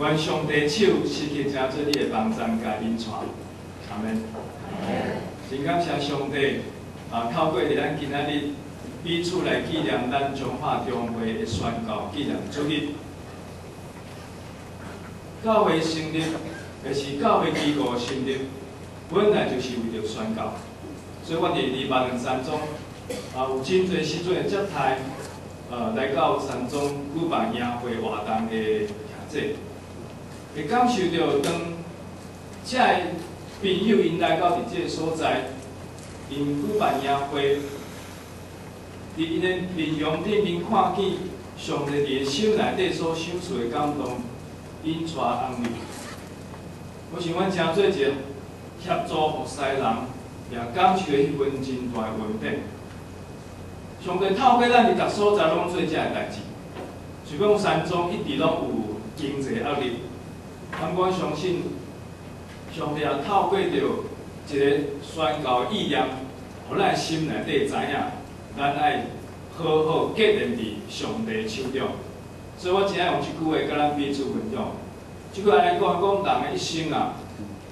愿上帝手施去加做你的帮助甲引带，阿门。真感谢上帝啊！透过伫咱今仔日彼此来纪念咱中华中会的宣告纪念主日。教会成立，也是教会机构成立，本来就是为着宣告。所以我伫二万零三中啊，有真侪时阵接待呃来到三中举办宴会活动的兄弟，会感受到当遮个朋友因来到伫即个所在，因举办宴会，伫因的面容顶面看见上帝伫个心内底所享受的感动。因带安慰，我想阮诚做一个协助服侍人，也感受迄份真大温暖。上帝透过咱伫逐所在拢做遮个代志，就讲山中一直拢有经济压力，但我相信上帝也透过着一个宣告意念，互咱心内底知影，咱爱好好结连伫上帝手中。所以我真爱用即句话甲咱彼此分享。即句话来讲，讲人的一生啊，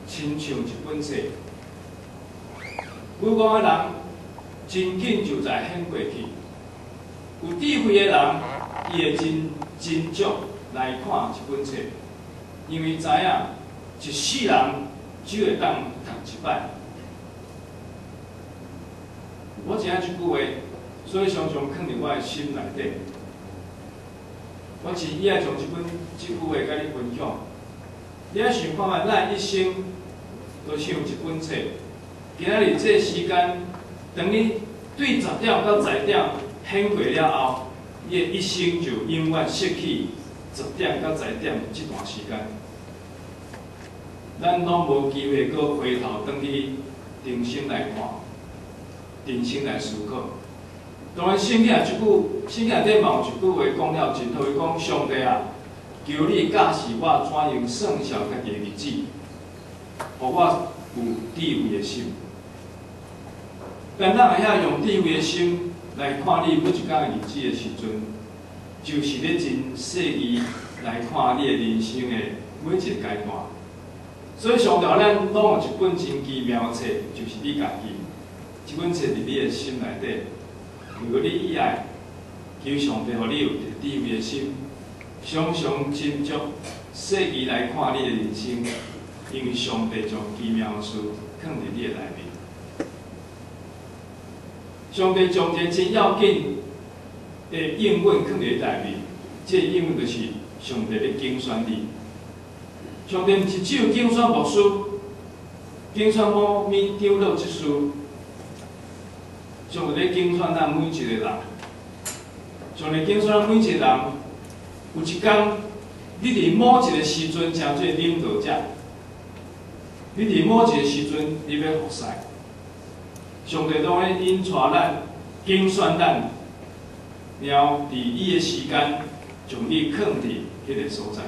亲像一本册。有讲的人真紧就在显过去，有智慧的人伊会真真足来看一本册，因为知影一世人只会当读一摆。我真爱即句话，所以常常放伫我的心内底。我是伊爱从即本即句话甲你分享。你爱想看觅，咱一生都像一本册。今仔日这时间，当你对十点到十一点显过了后，你的一生就永远失去十点到十一点这段时间。咱拢无机会搁回头转去重新来看，重新来思考。当然，圣经啊，即句圣经内底嘛有一句话讲了真好，伊讲上帝啊，求你教示我怎样算小家己的日子，互我有智慧的心。但咱会晓用智慧的心来看你每一工日子的时阵，就是咧真细意来看你的人生的每一阶段。所以上帝咱拢有一本真奇妙的册，就是你家己，即本册伫你的心内底。如果你以爱，求上帝，互你有智慧的心，常常斟酌细意来看你的人生，因为上帝将奇妙的事放伫你的内面。上帝将一个真要紧的应允放伫你内面，这应允就是上帝的精选你。上帝毋是只有竞选牧师，竞选某咪长老即事。上帝咧竞选咱每一个人，上帝竞选咱每一个人。有一天，你伫某一个时阵诚做领导者，你伫某一个时阵你要服侍，上帝都会引带咱、竞选咱，然后伫伊的时间将你放伫迄个所在。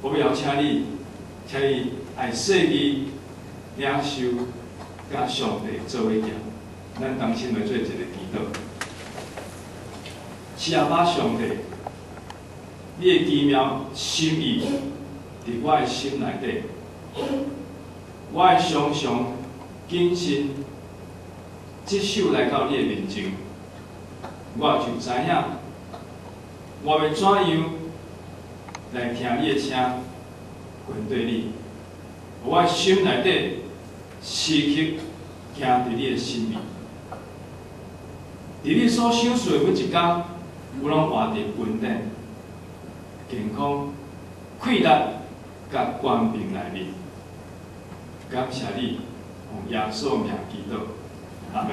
我要请你，请你爱细意领受，甲上帝做伙行。咱当心来做一个祈祷，是阿爸上帝，你的奇妙心意伫我的心内底，我会常常谨慎接受来到你的面前，我就知影我要怎样来听你的声，面对你，我心内底时刻听伫你的心里。伫你所享受的每一工，有拢活伫稳定、健康、快乐、甲光明内面。感谢你，用耶稣名祈祷，阿门。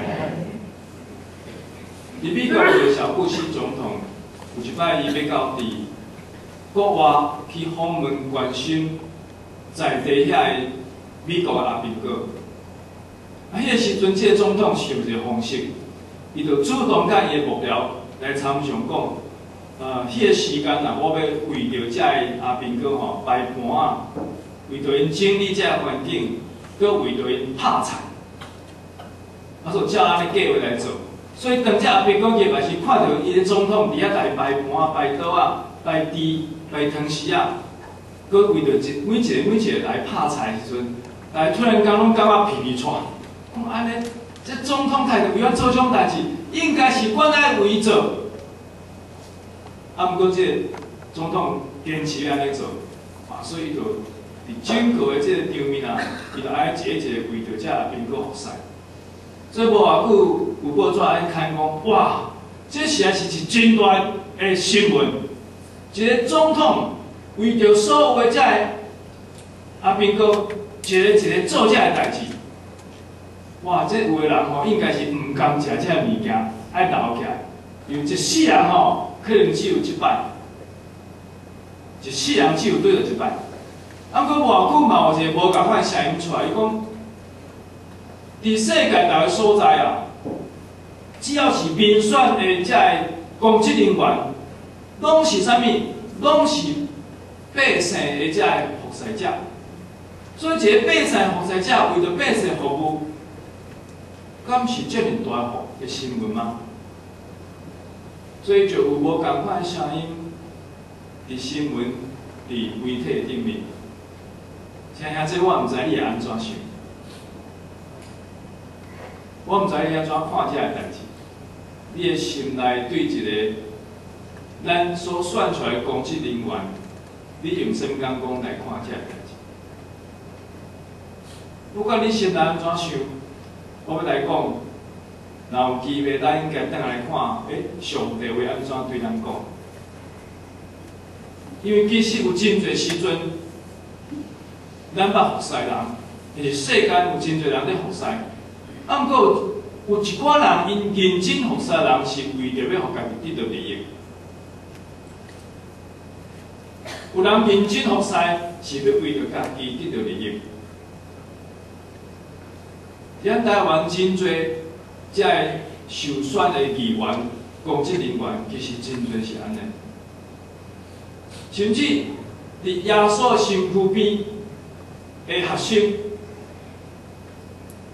伫美国的小布希总统，有一摆伊要到伫国外去访问关心在地遐个美国阿兵哥。啊，迄个时阵，即个总统是用一个方式。伊就主动甲伊的目标来参详讲，呃，迄个时间啊，我要为着遮个阿兵哥吼摆盘啊，为着因整理遮个环境，搁为着因拍菜，啊，说照安尼计划来做。所以当遮阿兵哥入来时，看到伊个总统伫遐家摆盘、摆刀啊、摆猪、来汤匙啊，佮为着一每一个每一个来拍菜的时阵，来突然间拢感觉皮皮喘，讲安尼，这总统态度为我做种代志，应该是阮来为做。啊，毋过这总统坚持安尼做，啊，所以就伫整个的这个场面啊，伊就爱一个一个为着这苹果服侍。所以无偌久有报纸安看讲，哇，这实在是一真大的新闻，一个总统为着所有的这啊苹果一个一个做遮个代志，哇，这有的人吼应该是毋甘食遮物件，爱留起来，因为一世人吼。可能只有一摆，一世人只有对着一摆。啊，过偌久嘛有一个无共款声音出来，伊讲，伫世界逐个所在啊，只要是民选的遮个公职人员，拢是啥物？拢是百姓的遮个服侍者。所以一个百姓服侍者为着百姓服务，敢是遮尔大号的新闻吗？所以就有无共款声音伫新闻、伫媒体顶面，听下这我毋知你会安怎想，我毋知你安怎看这个代志，你的心内对一个咱所选出来公职人员，你用什么眼光来看这代志？不管你心内安怎想，我要来讲。若有机会，咱应该倒来看，诶，上帝会安怎对咱讲？因为其实有真侪时阵，咱捌服侍人，就是世间有真侪人咧服侍。啊，毋过有一寡人因认真服侍人，是为着要互家己得到利益；有人认真服侍，是要为着家己得到利益。咱台湾真侪。即个受选的议员、公职人员，其实真侪是安尼。甚至伫耶稣身躯边的学生，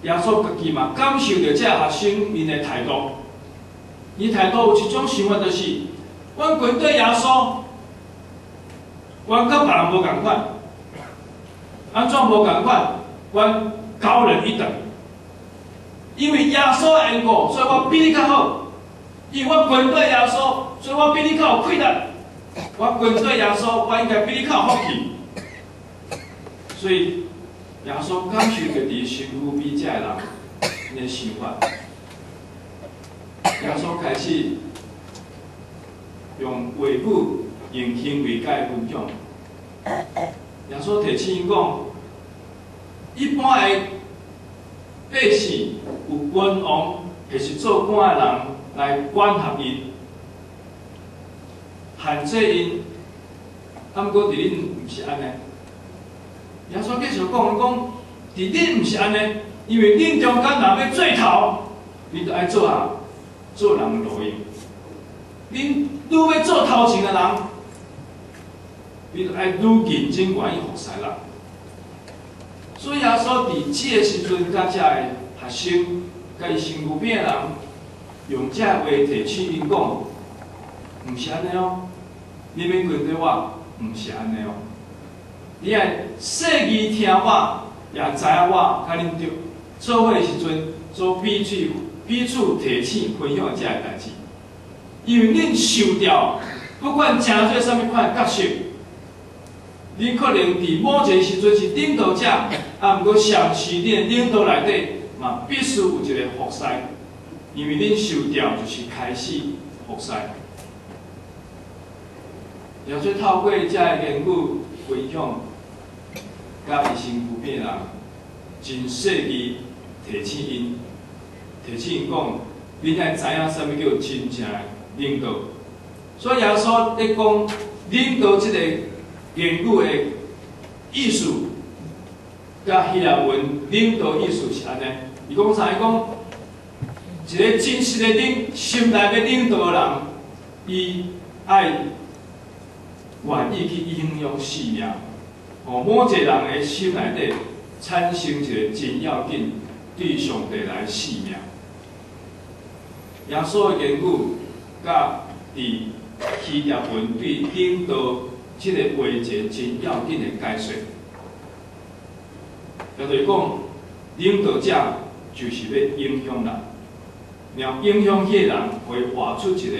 耶稣家己嘛感受到即个学生因的态度。伊态度有一种想法，就是阮军队耶稣，阮甲别人无共款，安怎无共款？阮高人一等。因为耶稣的缘故，所以我比你较好。因为我军队耶稣，所以我比你较有气力。我军队耶稣，我应该比你较有福气。所以耶稣感受着伫身躯比这个人的想法。耶稣开始用话语、用行为甲伊分享。耶稣提醒伊讲，一般诶。百姓有君王，还是做官的人来管辖伊，限制因。啊，毋过伫恁毋是安尼。耶稣继续讲，讲伫恁毋是安尼，因为恁中间若要做头，你著爱做啊，做人路用。恁愈要做头前诶人，你著爱愈认真愿意服侍人。所以耶稣伫即个时阵，甲遮个学生，甲伊身躯边的人，用遮话提醒因讲，毋是安尼哦。你免跟着我，毋是安尼哦。你爱细意听我，也知影我甲恁着做伙时阵，做彼此彼此提醒分享遮个代志。因为恁受着，不管正做啥物款角色。你可能伫某一个时阵是领导者，啊，毋过上市恁的领导内底嘛，必须有一个服侍，因为恁受调就是开始服侍。也说透过遮个研究分享，甲一生不变人，真细致提醒因，提醒因讲，恁爱知影啥物叫真正的领导。所以耶稣咧讲领导即个。言语的意思，甲希腊文领导意思是安尼。伊讲啥？伊讲一个真实的领，心内的领导人，伊爱愿意去应用生命。哦，某一个人的心内底产生一个真要紧对上帝来使命。耶稣的言语，甲伫希腊文对领导。即个话一个真要紧的解说。也就是讲，领导者就是要影响人，然后影响迄个人会活出一个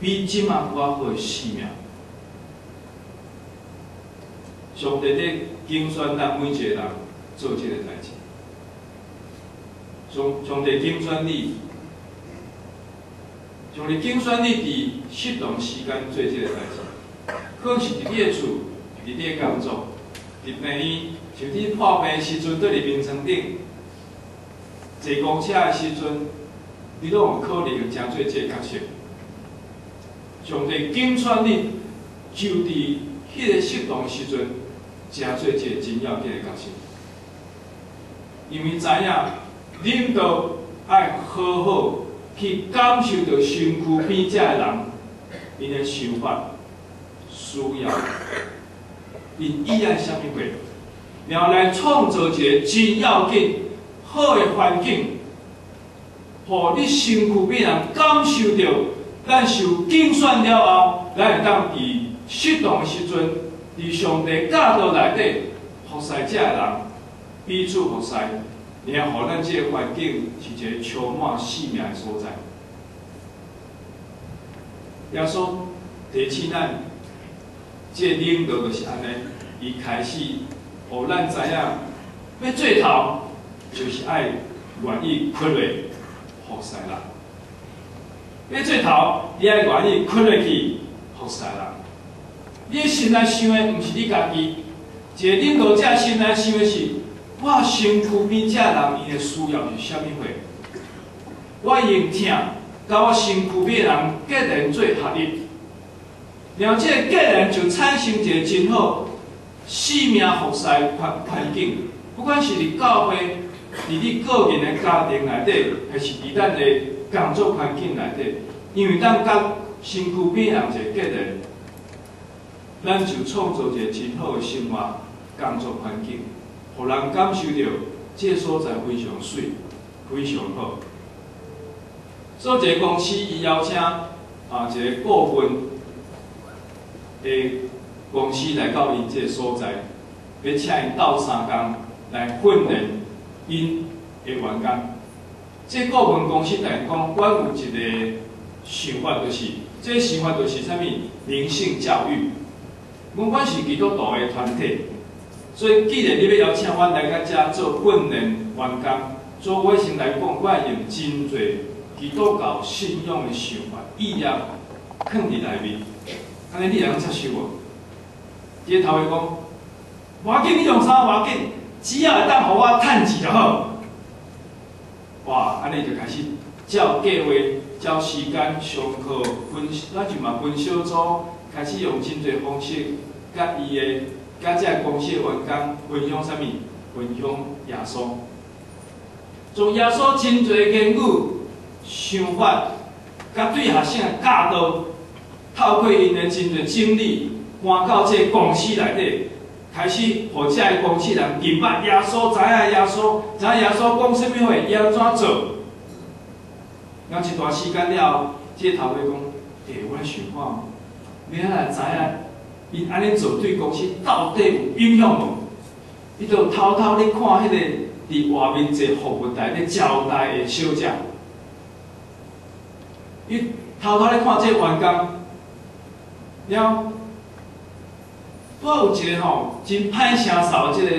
比即马较好的生命。上帝咧竞选咱每一个人做即个代志，上上帝竞选你，上帝竞选你伫适当时间做即个代志，可是伫你的厝，伫你的工作，伫病院，像你破病时阵，对伫眠床顶，坐公车的时阵，你拢有可能会真做即个角色。上帝竞选你，就伫迄个适当时阵。真做一个真要紧的角色，因为知影领导爱好好去感受到身躯边遮的人，因的想法、需要，因意爱啥物货，然后来创造一个真要紧好的环境，互你身躯边人。感受到，咱受精选了后，咱会当伫适当的时阵。伫上帝教导内底，服侍遮个人。彼此服侍，然后咱即个环境是一个充满生命的所在。耶稣提醒咱，即领导就是安尼，伊开始互咱知影，要做头就是爱愿意屈落服侍人。要做头，你爱愿意屈落去服侍人。你心内想的，毋是你家己。一个领导者心内想的是，我身躯边遮人伊的需要是啥物货？我用疼，甲我身躯边人结连做合一，然后这个结连就产生一个真好生命服侍环环境。不管是伫教会，伫你个人的家庭内底，还是伫咱的工作环境内底，因为咱甲身躯边人一个个人。咱就创造一个真好的生活、工作环境，互人感受到这所在非常水、非常好。做一个公司，伊邀请啊一个顾问诶公司来到因这个所在，要请因斗三工来训练因的员工。这顾问公司来讲，阮有一个想法，就是这想法就是啥物？灵性教育。阮阮是基督徒的团体，所以既然你要邀请阮来甲遮做训练员工，做我先来讲，我用真侪基督教信仰的想法、意念放伫内面，安尼你会通接受无？个头会讲，要紧你用啥要紧，只要会当互我趁钱就好。哇，安尼就开始照计划、照时间上课分，咱就嘛分小组。开始用真侪方式，甲伊个甲遮公司的员工分享啥物？分享耶稣，从耶稣真侪言语、想法，甲对学生教导，透过因的真侪经历，搬到这公司内底，开始互遮个公司人明白耶稣，知影耶稣，知影耶稣讲啥物话，伊安怎做？然后一段时间了后，这头尾讲，诶，我想看。明仔来知影，伊安尼做对公司到底有影响无？伊就偷偷咧看迄个伫外面坐服务台咧招待的小姐，伊偷偷咧看这员工，了，我有一个吼真歹声扫即个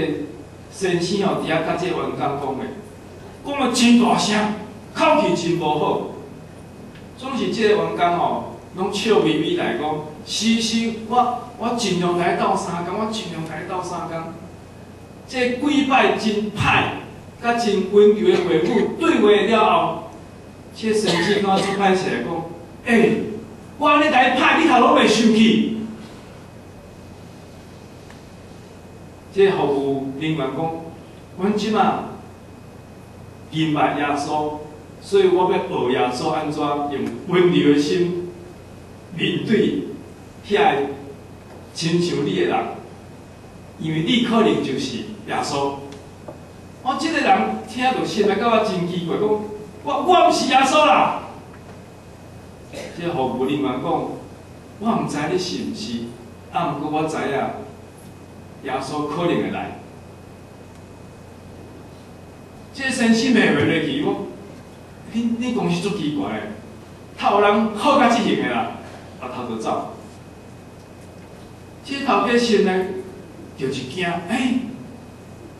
先生吼，伫遐甲这员工讲的，讲了真大声，口气真无好，总是即个员工吼。拢笑眯眯来讲，是是，我我尽量来斗三工，我尽量来斗三工。这几摆真歹，甲真温柔的回复对话了后，这神经我做歹势来讲，诶，我安尼甲伊拍，你头拢袂生气。这服务人员讲，阮即马明白耶稣，所以我要学耶稣安怎用温柔的心。面对遐亲像你的人，因为你可能就是耶稣。我即个人听到心内感觉真奇怪，讲我我毋是耶稣啦。即个服务人员讲，我毋知你是毋是啊，毋过我知影，耶稣可能会来。这先生袂回落去，我，你你公司足奇怪诶，头人好甲即型诶啦，啊头就走。这头家先来就是惊，哎，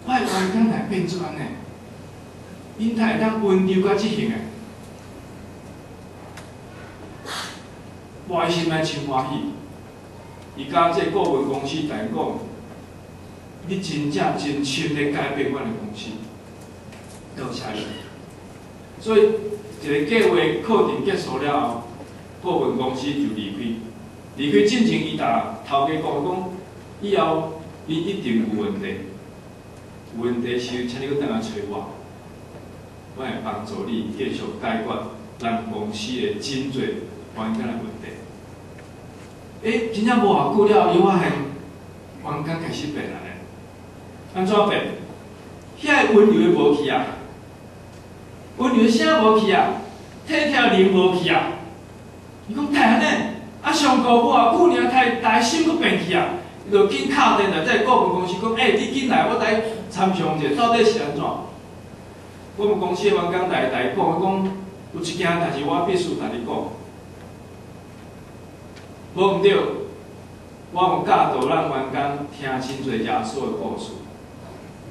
我员工来变怎呢？因太当温柔甲即型诶，我心内真欢喜。伊甲这顾问公司代讲，你真正真心咧改变阮的公司，多谢你。所以一个计划课程结束了后，顾问公司就离开。离开进前，伊打头家讲讲，以后你一定有问题，有问题时请你去等来找我，我会帮助你继续解决咱公司的真侪环境的问题。诶，真正无偌久了，伊发现员工开始变啊咧，安怎变？遐温柔无去啊，温柔啥无去啊，体贴人无去啊。伊讲太安尼，啊上高无偌久尔，太大心佫变去啊，伊就紧敲电来，在顾问公司讲，诶，你紧来，我来参详者，到底是安怎？我们公司的员工来来讲，伊讲有一件代志，我必须甲你讲。无毋对，我有教导咱员工听真侪耶稣的故事，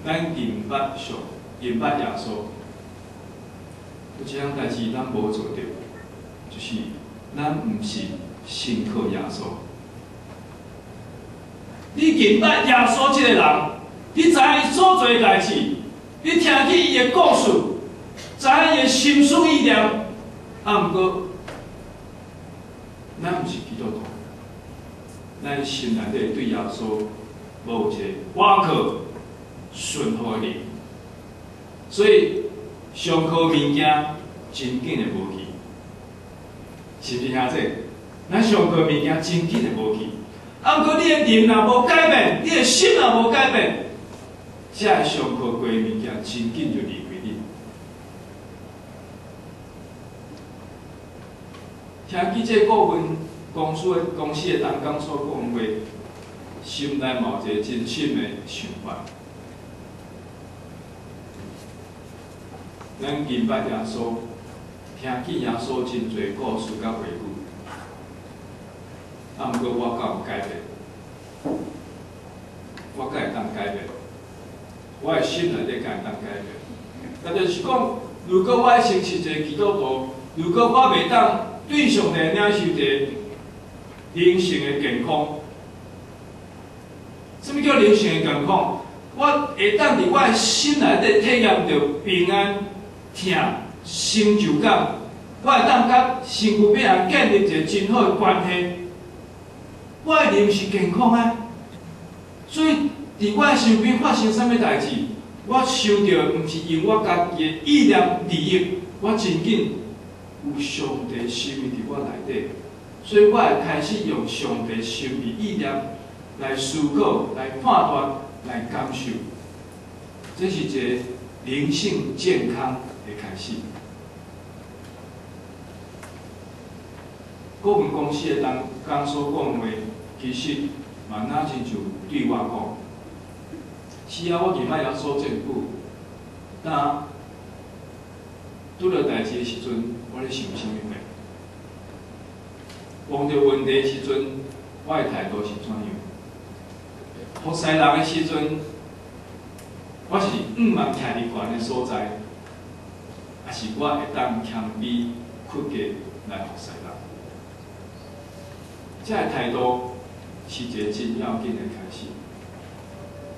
咱认捌上认捌耶稣，有一样代志咱无做到，就是咱毋是信靠耶稣。你认捌耶稣即个人，你知影伊所做的代志，你听起伊的故事，知影伊的心思意念，啊，毋过，咱毋是基督徒。咱心内底对耶稣无一个挖可顺服的灵，所以上课物件真紧的无去，是毋是兄弟？咱上课物件真紧的无去，啊，毋过你的灵若无改变，你的心若无改变，这上课过物件真紧就离开你。听记者顾问。公司的公司的同工所讲话，心内某一个真心的想法。咱敬拜耶稣，听见耶稣真侪故事甲回顾，啊，毋过我敢有改变？我敢会当改变？我的心内底敢会当改变？那就是讲，如果我成是一个基督徒，如果我袂当对上帝领受者。灵性的健康，什么叫灵性的健康？我会当伫我的心内底体验到平安、疼、成就感，我会当甲身躯边人建立一个真好的关系。我的灵是健康啊，所以伫我的身边发生什么代志，我受到毋是因我家己的意念利益，我真紧有上帝生命伫我内底。所以我会开始用上帝神意意念来思考、来判断、来感受，这是一个灵性健康的开始。顾问公司的当刚所讲话，其实嘛那亲像对我讲，是啊，我今摆要做政府，但拄着代志的时阵，我咧想啥物物？碰到问题时阵，我的态度是怎样？服侍人的时阵，我是毋茫徛伫悬的所在，还是我会当谦卑屈格来服侍人？这个态度是一个真要紧的开始，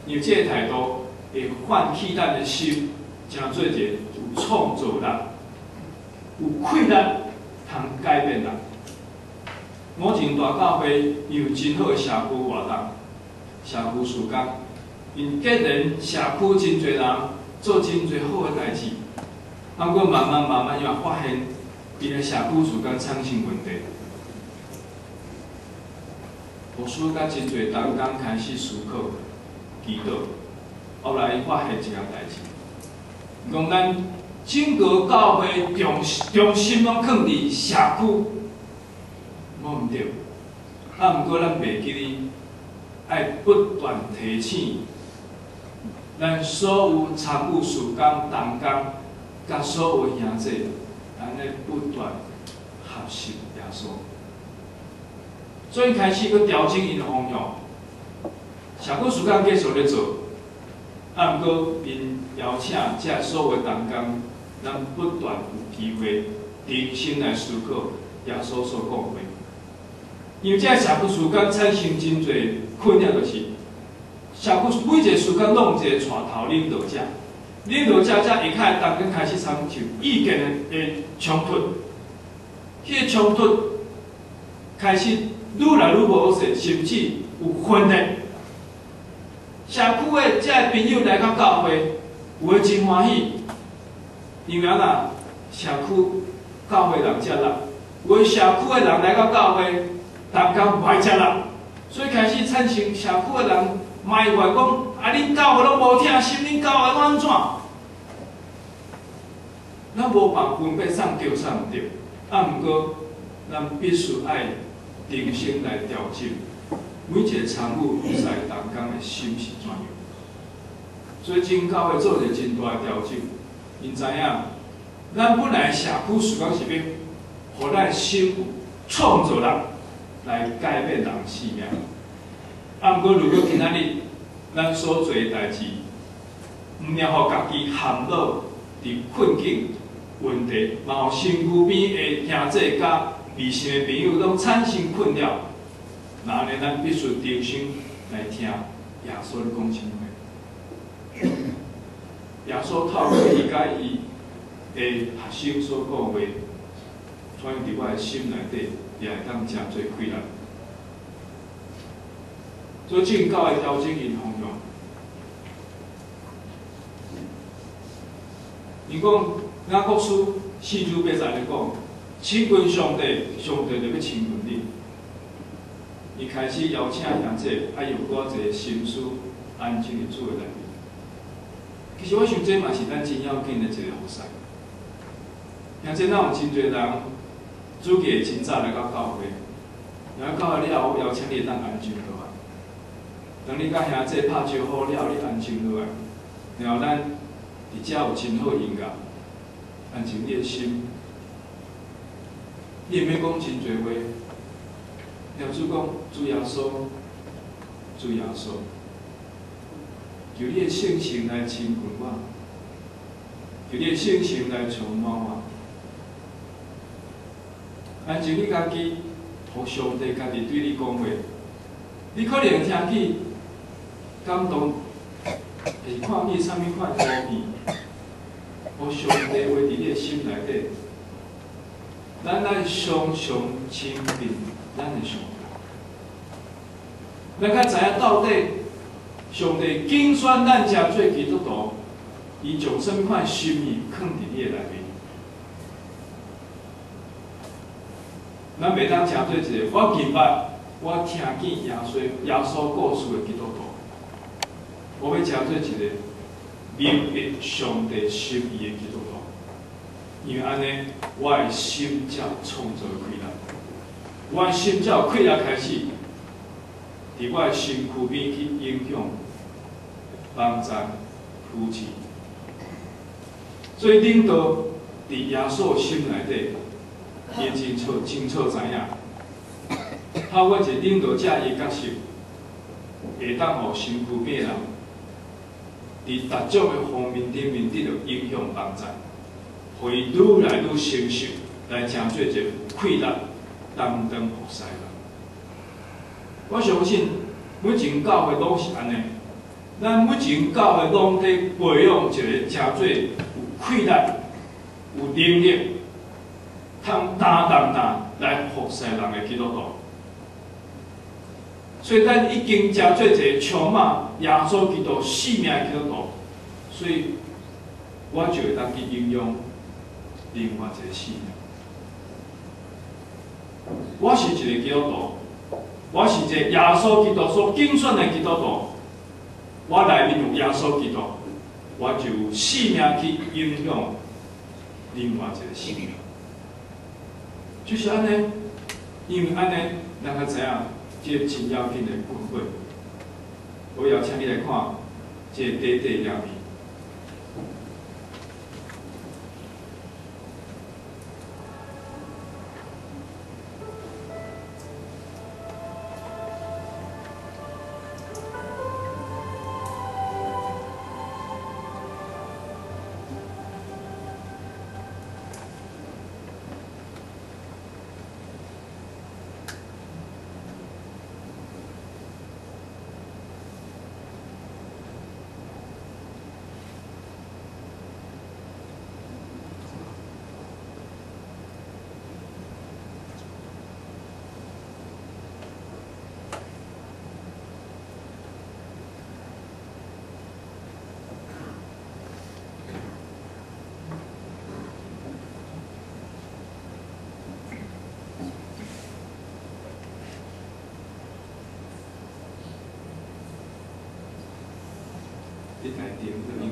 因为这个态度会唤起咱的心，成做一个有创造力、有困难通改变人。目前大教会有真好的社区活动、社区事工，因个人社区真侪人做真侪好的代志，啊，过慢慢慢慢又发现，伊个社区事工产生问题，无需甲真侪同工开始思考、祈祷，后来发现一件代志，讲咱整个教会重重心拢放伫社区。我毋对，啊！毋过咱袂记哩，爱不断提醒咱所有参与事工、同工，甲所有兄弟，安尼不断学习耶稣。最开始去调整因方向，社区事工继续咧做，啊，毋过因邀请遮所有同工，咱不断有机会重新来思考耶稣所讲话。因为这社区事工产生真侪困扰，就是社区每一个事工拢一个带头领导者，领导者才会开始当开始参就意见的的冲突，迄个冲突开始愈来愈无好势，甚至有分裂。社区的这个朋友来到教会，有诶真欢喜，因为啊，社区教会人接纳，有社区的人来到教会。大家歹食啦，所以开始产生社区的人埋怨讲：啊，恁教会拢无听心，恁教会安怎？咱无办分别上对上毋对，啊，毋过咱必须爱重新来调整每一个参与比赛当工的心是怎样。所以真教会做一个真大的调整，因知影咱本来社区事工是要，互咱心创造人。来改变人性命。啊，毋过如果今仔日咱所做诶代志，毋了互家己陷落伫困境、问题，嘛互身躯边诶兄弟甲异性诶朋友拢产生困扰，那安尼咱必须重新来听耶稣的讲情话。耶稣透过伊甲伊诶学生所讲话，传入伫我诶心内底。也会当真做亏难。所以正教的调整因方向。伊讲雅各书四周八十来讲，亲近上帝，上帝就要亲近你。伊开始邀请兄弟，爱有我一个心思安静的做内面。其实我想这嘛是咱真要紧的一个好事。兄弟，咱有真侪人。主会真早来到教会，然后到会了后，邀请你当安静落来。等你甲兄弟拍招呼了，你安静落来，然后咱伫遮有真好音乐，安静你的心。你免讲真侪话，了主讲主耶稣，主耶稣，求你的性情来亲近我，求你的性情来触摸我。安就你家己，互上帝家己对你讲话，你可能听起感动，是看见啥物款图片，互上帝话伫你心内底，咱来常常亲近咱的上帝，咱较知影到底上帝竞选咱遮做基督徒，伊将啥物款心意放伫你内面。咱袂当诚做一个，我明白，我听见耶稣耶稣故事的基督徒，我要诚做一个明白上帝心意的基督徒。因为安尼，我的心才创造开来，我的心才开来开始，伫我的身躯边去影响、帮助扶持。所以领导伫耶稣心内底。伊真错，清楚知影，透过一个领导者伊角色，会当互身躯边人，伫逐种的方面顶面得到影响帮助，互伊愈来愈成熟，来成做一个快乐、担当服侍人。我相信每一间教会拢是安尼，咱每一间教会拢伫培养一个成做有快乐、有能力。通担当担来服侍人的基督徒，所以咱已经真做一个充满耶稣基督生命的基督徒，所以我就会当去应用另外一个生命。我是一个基督徒，我是一个耶稣基督所精选的基督徒，我内面有耶稣基督，我就有生命去影响另外一个生命。就是安尼，因为安尼，咱才知影，即个真要紧的部分。我邀请你来看这短短影片。一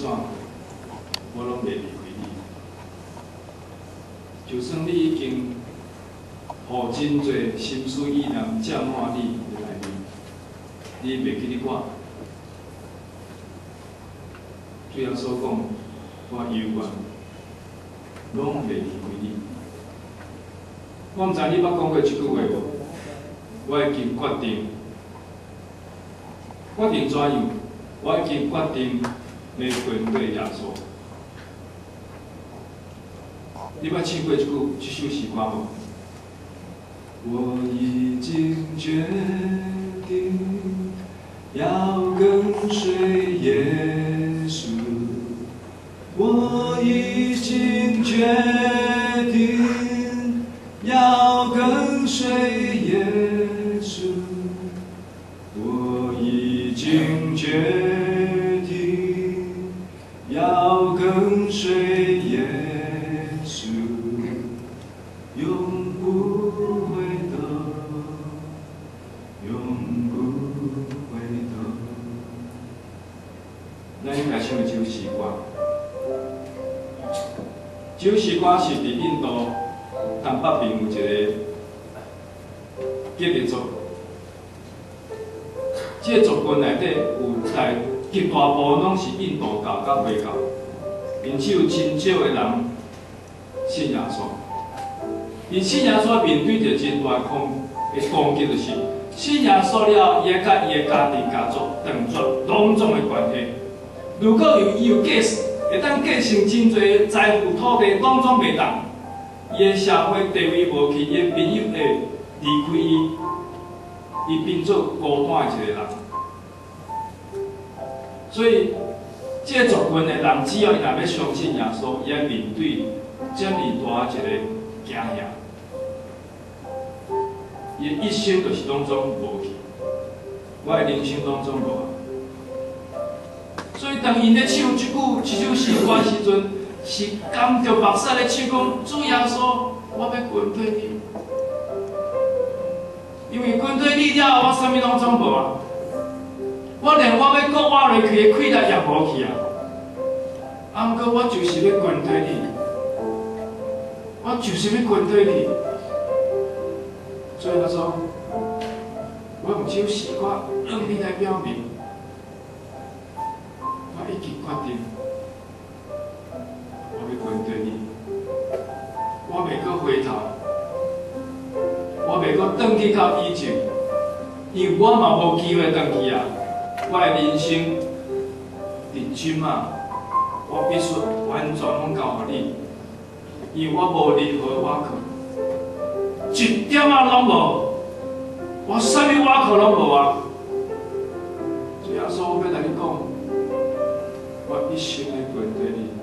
怎，我拢袂离开你。就算你已经，互真侪心思意念占满你的内面，你袂记得我。最后所讲，我永远拢袂离开你。我毋知你捌讲过一句话无？我已经决定，决定怎样？我已经决定要跟对耶稣。你捌唱过这句这首诗歌无？我已经决定要跟随耶稣。我已经决定要跟随耶稣。我已经决。度教甲回教，因此有真少的人信仰稣。因信仰稣面对着真大攻的攻击，就是信耶稣了，伊会甲伊的家庭家族断绝隆重的关系。如果有伊有继会当继承真侪财富、土地，拢总袂当。伊的社会地位无去，伊的朋友会离开伊，伊变做孤单的一个人。所以，这个族群的人，只要伊若要相信耶稣，伊要面对这么大一个惊吓。伊一生就是当中无去，我的人生当中无。所以当伊咧唱即句即首诗歌时阵，是感着目屎咧唱讲主耶稣，我要跟对你，因为跟对你了，我啥物拢总无啊，我连我要搁活落去的气力也无去啊。啊，毋过我就是要跟对你，我就是要跟对你。所以他说，我唔少时歌向你来表明，我已经决定，我要跟对你，我未阁回头，我未阁转去到以前，因为我嘛无机会转去啊。我的人生，认真嘛，我必须完全拢交互你，因我无任何瓦壳。一点仔拢无，我啥物瓦壳拢无啊！主耶稣，我要来你讲，我一生的跟对你，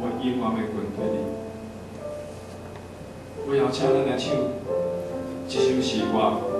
我永远的跟对你。我要请咱来唱一首诗歌，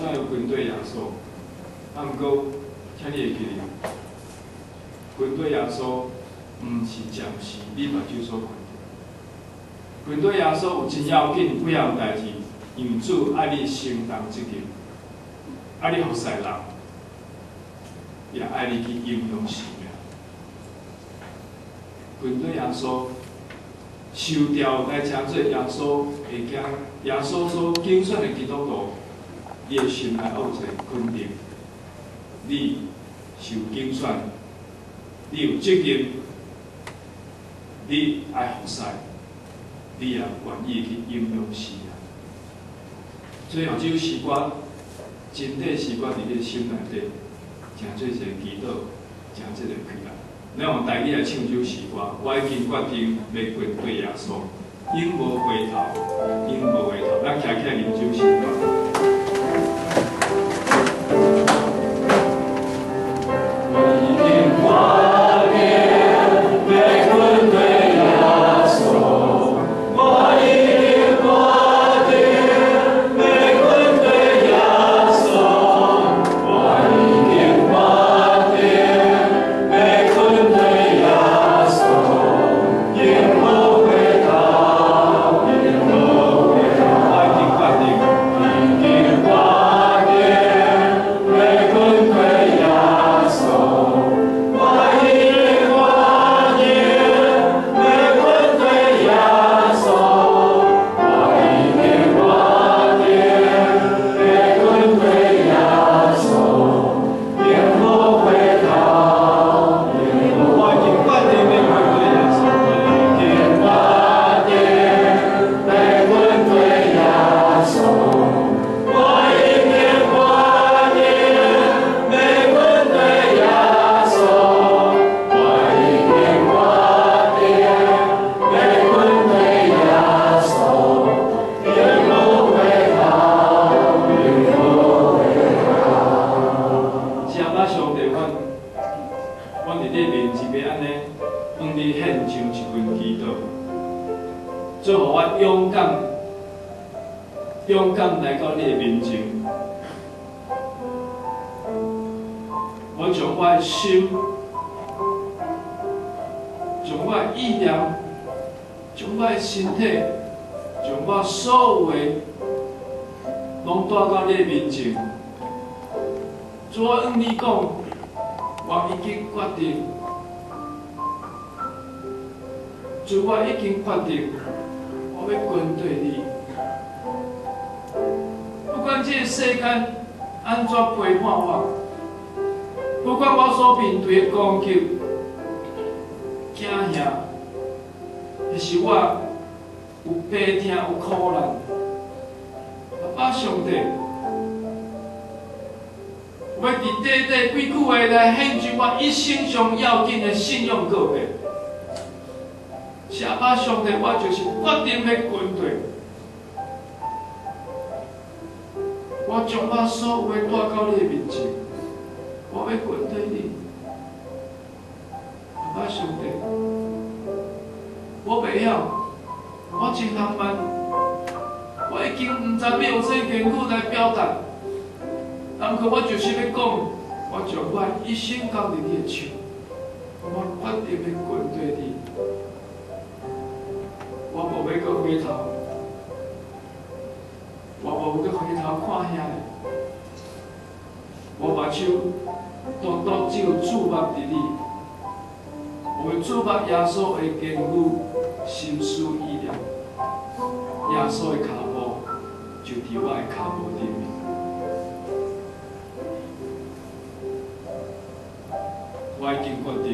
上有军队野兽，啊，毋过，请你会记住，军队野兽毋是暂时汝目睭所看到。军队野兽有真要紧，不要代志，因主爱你心当责任，爱你服侍人，也爱你去英用生命。军队野兽。收掉代，真侪耶稣会惊，耶稣所救选的基督徒你的心内有一个肯定，你是有精选，你有责任，你爱学侍，你也愿意去应用时啊。所以，这首诗歌，真体诗歌伫你的心内底，诚做一个祈祷，诚做一个祈祷。你用台语来唱这首诗歌，我已经决定要过对耶稣，永无回头，永无回头。咱站起来吟这首诗。敢、勇敢来到你的面前，我将我的心、将我的意念、将我的身体、将我所有的，拢带到你的面前。主啊，你讲，我已经决定，主啊，已经决定。不管这世间安怎背叛我，不管我所面对的攻击，惊吓，也是我有悲痛有苦难，阿爸上帝。要短短几句话来献出我一生上要紧的信用告别。我就是决定的军队。我将我所有带到你的面前，我要滚随你。阿爸，我袂晓，我真难办，我已经毋知要用啥言来表达。但可我就是要讲，我将我一生交伫你的手，我决定的滚随你。我无要搁回头，我无搁回头看遐个，我目睭单单只有注目伫你，我们注目耶稣的坚固，心思意念，耶稣的脚步就伫我的脚步顶面。我已经决定，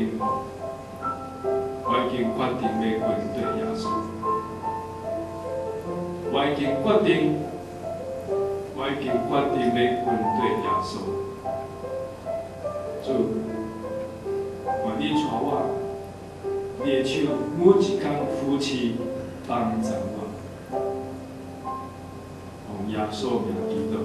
我已经决定要跟。我已经决定，我已经决定要跟对耶稣。祝愿你娶我，得受每一天扶持同前往。互耶稣明知道。